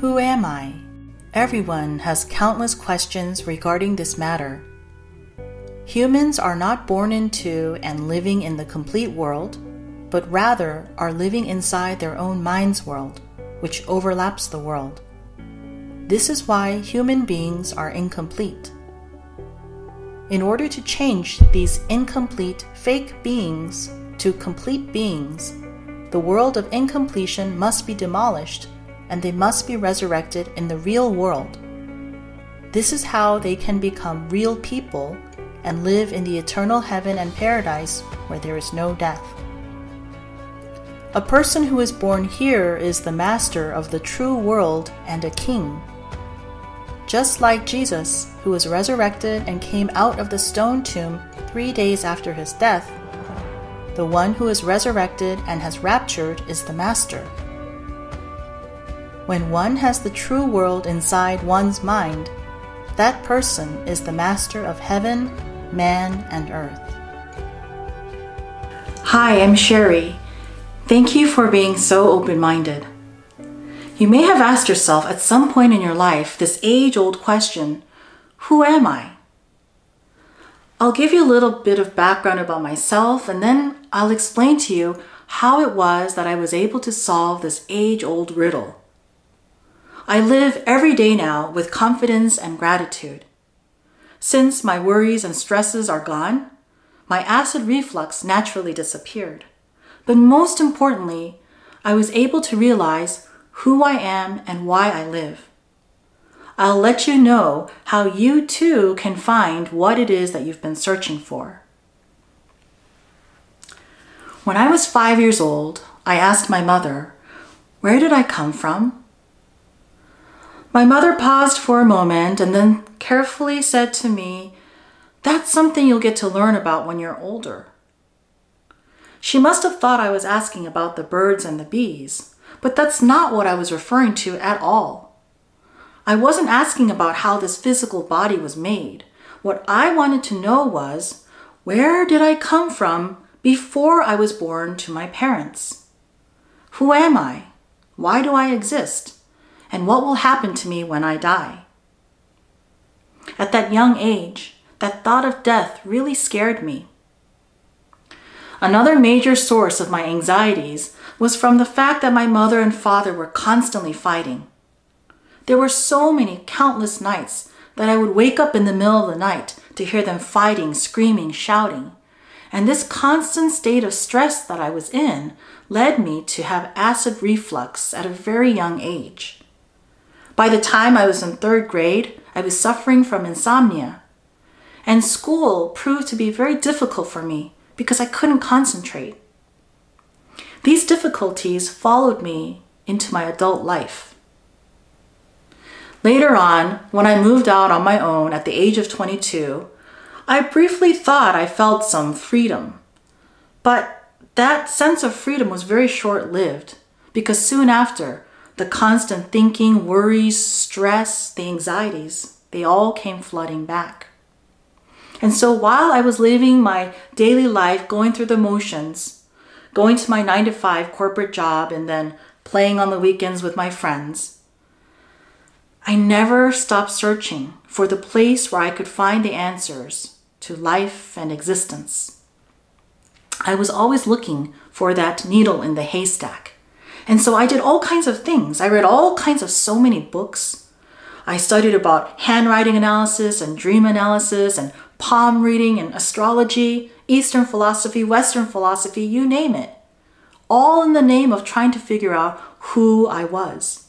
Who am I? Everyone has countless questions regarding this matter. Humans are not born into and living in the complete world, but rather are living inside their own mind's world, which overlaps the world. This is why human beings are incomplete. In order to change these incomplete, fake beings to complete beings, the world of incompletion must be demolished and they must be resurrected in the real world. This is how they can become real people and live in the eternal heaven and paradise where there is no death. A person who is born here is the master of the true world and a king. Just like Jesus, who was resurrected and came out of the stone tomb three days after his death, the one who is resurrected and has raptured is the master. When one has the true world inside one's mind, that person is the master of heaven man, and earth. Hi, I'm Sherry. Thank you for being so open minded. You may have asked yourself at some point in your life this age old question Who am I? I'll give you a little bit of background about myself and then I'll explain to you how it was that I was able to solve this age old riddle. I live every day now with confidence and gratitude. Since my worries and stresses are gone, my acid reflux naturally disappeared. But most importantly, I was able to realize who I am and why I live. I'll let you know how you too can find what it is that you've been searching for. When I was five years old, I asked my mother, Where did I come from? My mother paused for a moment and then carefully said to me, That's something you'll get to learn about when you're older. She must have thought I was asking about the birds and the bees, but that's not what I was referring to at all. I wasn't asking about how this physical body was made. What I wanted to know was, where did I come from before I was born to my parents? Who am I? Why do I exist? And what will happen to me when I die? At that young age, that thought of death really scared me. Another major source of my anxieties was from the fact that my mother and father were constantly fighting. There were so many countless nights that I would wake up in the middle of the night to hear them fighting, screaming, shouting. And this constant state of stress that I was in led me to have acid reflux at a very young age. By the time I was in third grade, I was suffering from insomnia. And school proved to be very difficult for me because I couldn't concentrate. These difficulties followed me into my adult life. Later on, when I moved out on my own at the age of 22, I briefly thought I felt some freedom. But that sense of freedom was very short lived because soon after, the constant thinking, worries, stress, the anxieties, they all came flooding back. And so while I was living my daily life, going through the motions, going to my nine to five corporate job, and then playing on the weekends with my friends, I never stopped searching for the place where I could find the answers to life and existence. I was always looking for that needle in the haystack. And so I did all kinds of things. I read all kinds of so many books. I studied about handwriting analysis and dream analysis and palm reading and astrology, Eastern philosophy, Western philosophy, you name it. All in the name of trying to figure out who I was.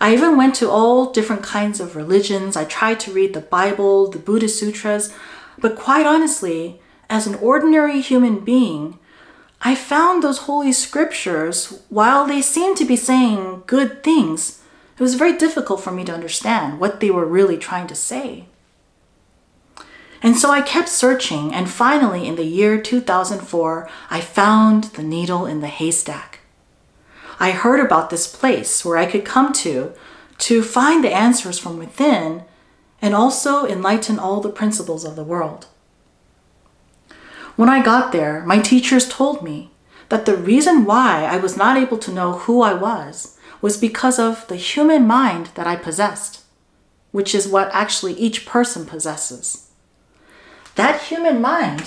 I even went to all different kinds of religions. I tried to read the Bible, the Buddhist sutras, but quite honestly, as an ordinary human being, I found those holy scriptures, while they seemed to be saying good things, it was very difficult for me to understand what they were really trying to say. And so I kept searching, and finally, in the year 2004, I found the needle in the haystack. I heard about this place where I could come to to find the answers from within and also enlighten all the principles of the world. When I got there, my teachers told me that the reason why I was not able to know who I was was because of the human mind that I possessed, which is what actually each person possesses. That human mind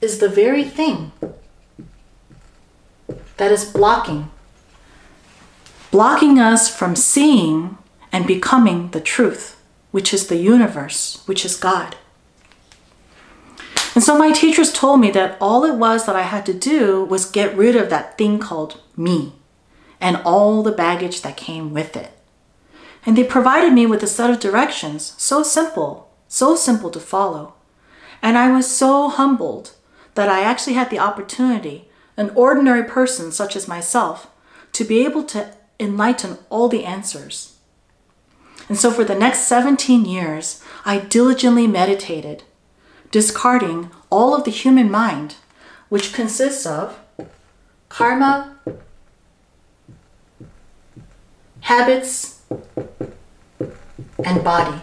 is the very thing that is blocking, blocking us from seeing and becoming the truth, which is the universe, which is God. And so my teachers told me that all it was that I had to do was get rid of that thing called me and all the baggage that came with it. And they provided me with a set of directions, so simple, so simple to follow. And I was so humbled that I actually had the opportunity, an ordinary person such as myself, to be able to enlighten all the answers. And so for the next 17 years, I diligently meditated discarding all of the human mind, which consists of karma, habits, and body.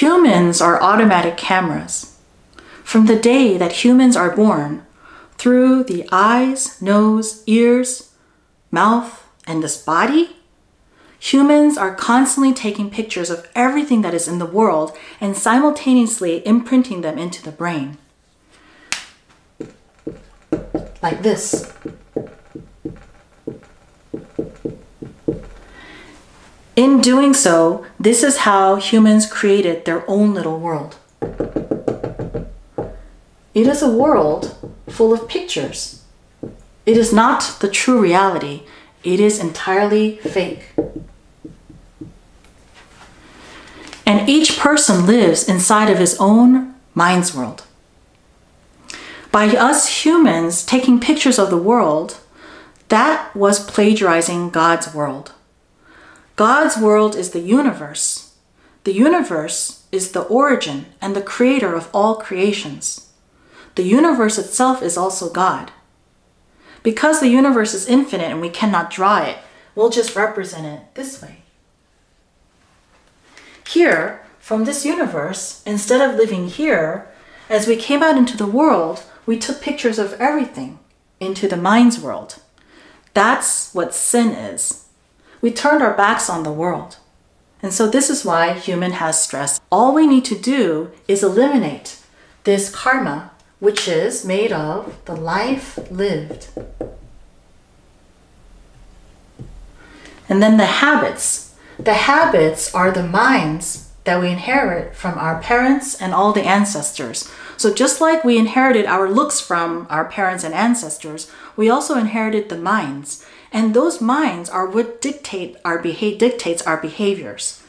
Humans are automatic cameras. From the day that humans are born, through the eyes, nose, ears, mouth, and this body, Humans are constantly taking pictures of everything that is in the world and simultaneously imprinting them into the brain. Like this. In doing so, this is how humans created their own little world. It is a world full of pictures. It is not the true reality. It is entirely fake. And each person lives inside of his own mind's world. By us humans taking pictures of the world, that was plagiarizing God's world. God's world is the universe. The universe is the origin and the creator of all creations. The universe itself is also God. Because the universe is infinite and we cannot draw it, we'll just represent it this way. Here, from this universe, instead of living here, as we came out into the world, we took pictures of everything into the mind's world. That's what sin is. We turned our backs on the world. And so this is why human has stress. All we need to do is eliminate this karma, which is made of the life lived. And then the habits the habits are the minds that we inherit from our parents and all the ancestors. So just like we inherited our looks from our parents and ancestors, we also inherited the minds. And those minds are what dictate our behavior dictates our behaviors.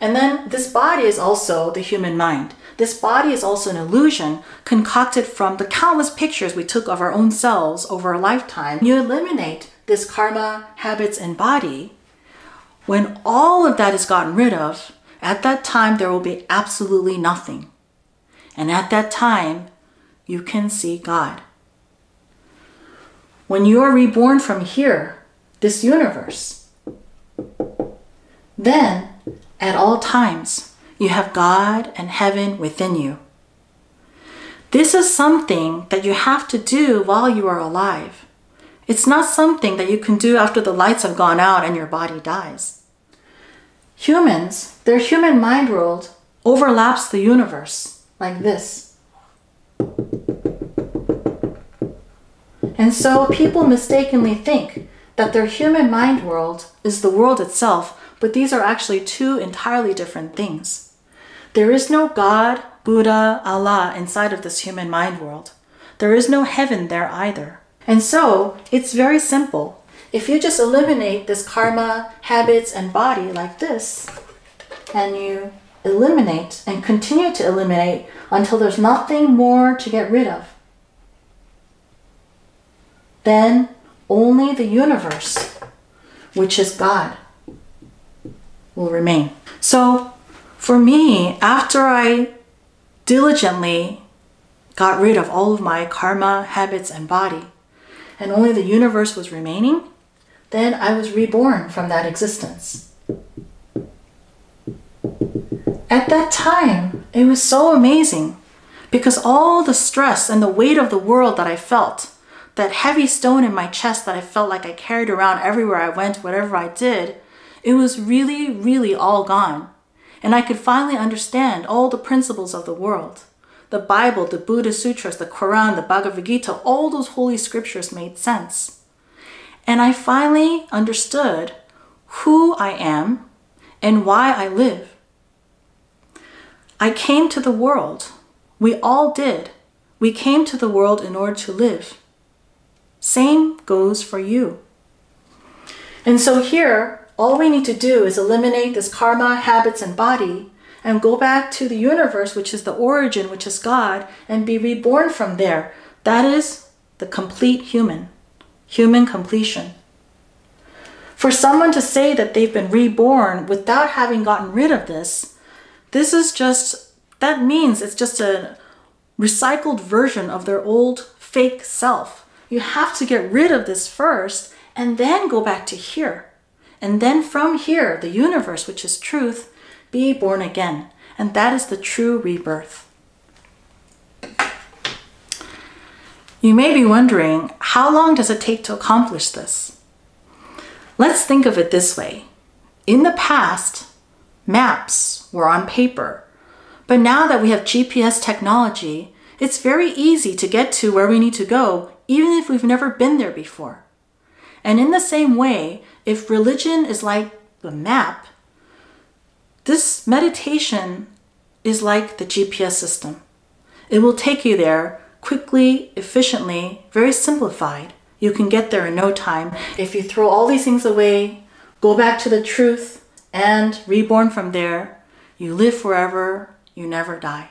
And then this body is also the human mind. This body is also an illusion concocted from the countless pictures we took of our own selves over a lifetime. You eliminate this karma, habits, and body, when all of that is gotten rid of, at that time there will be absolutely nothing. And at that time, you can see God. When you are reborn from here, this universe, then at all times you have God and heaven within you. This is something that you have to do while you are alive. It's not something that you can do after the lights have gone out and your body dies. Humans, their human mind world overlaps the universe like this. And so people mistakenly think that their human mind world is the world itself, but these are actually two entirely different things. There is no God, Buddha, Allah inside of this human mind world. There is no heaven there either. And so it's very simple. If you just eliminate this karma, habits, and body like this, and you eliminate and continue to eliminate until there's nothing more to get rid of, then only the universe, which is God, will remain. So for me, after I diligently got rid of all of my karma, habits, and body, and only the universe was remaining, then I was reborn from that existence. At that time, it was so amazing because all the stress and the weight of the world that I felt, that heavy stone in my chest that I felt like I carried around everywhere I went, whatever I did, it was really, really all gone. And I could finally understand all the principles of the world. The Bible, the Buddha Sutras, the Quran, the Bhagavad Gita, all those holy scriptures made sense. And I finally understood who I am and why I live. I came to the world. We all did. We came to the world in order to live. Same goes for you. And so here, all we need to do is eliminate this karma, habits, and body and go back to the universe, which is the origin, which is God, and be reborn from there. That is the complete human, human completion. For someone to say that they've been reborn without having gotten rid of this, this is just, that means it's just a recycled version of their old fake self. You have to get rid of this first and then go back to here. And then from here, the universe, which is truth, be born again. And that is the true rebirth. You may be wondering, how long does it take to accomplish this? Let's think of it this way. In the past, maps were on paper. But now that we have GPS technology, it's very easy to get to where we need to go, even if we've never been there before. And in the same way, if religion is like the map, this meditation is like the GPS system. It will take you there quickly, efficiently, very simplified. You can get there in no time. If you throw all these things away, go back to the truth, and reborn from there, you live forever, you never die.